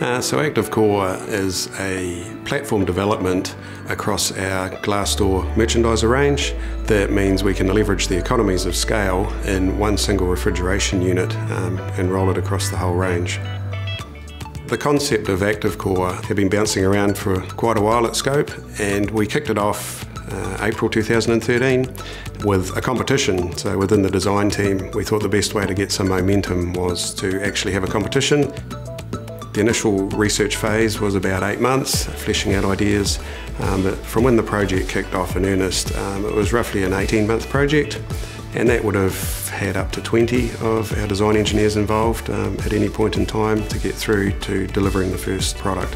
Uh, so ActiveCore is a platform development across our glass door merchandiser range. That means we can leverage the economies of scale in one single refrigeration unit um, and roll it across the whole range. The concept of ActiveCore had been bouncing around for quite a while at SKOPE and we kicked it off uh, April 2013 with a competition. So within the design team we thought the best way to get some momentum was to actually have a competition the initial research phase was about eight months, fleshing out ideas, um, but from when the project kicked off in earnest, um, it was roughly an 18 month project, and that would have had up to 20 of our design engineers involved um, at any point in time to get through to delivering the first product.